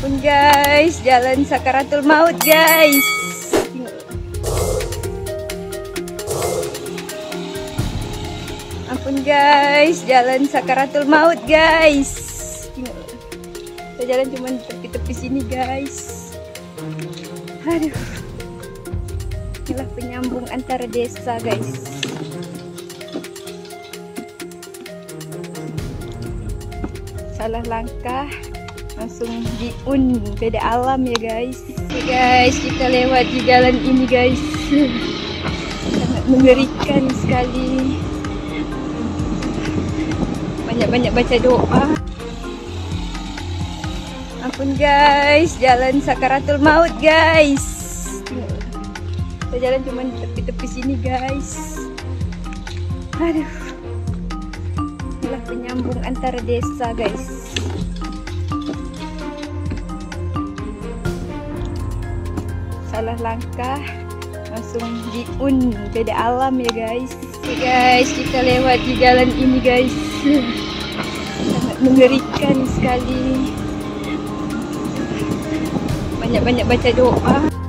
Ampun guys, jalan sakaratul maut guys. Ampun guys, jalan sakaratul maut guys. Kita jalan cuma tepi-tepi sini guys. Aduh. Inilah penyambung antara desa guys. Salah langkah langsung diun beda alam ya guys. Oke guys, kita lewat di jalan ini guys. Sangat mengerikan sekali. Banyak-banyak baca doa. Ampun guys, jalan sakaratul maut guys. Kita jalan cuma di tepi-tepi sini guys. Aduh. Inilah penyambung antara desa guys. Salah langkah langsung diun beda alam ya guys. Oke guys, kita lewat di jalan ini guys. Sangat mengerikan sekali. Banyak-banyak baca doa.